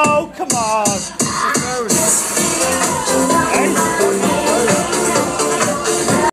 Oh, come on.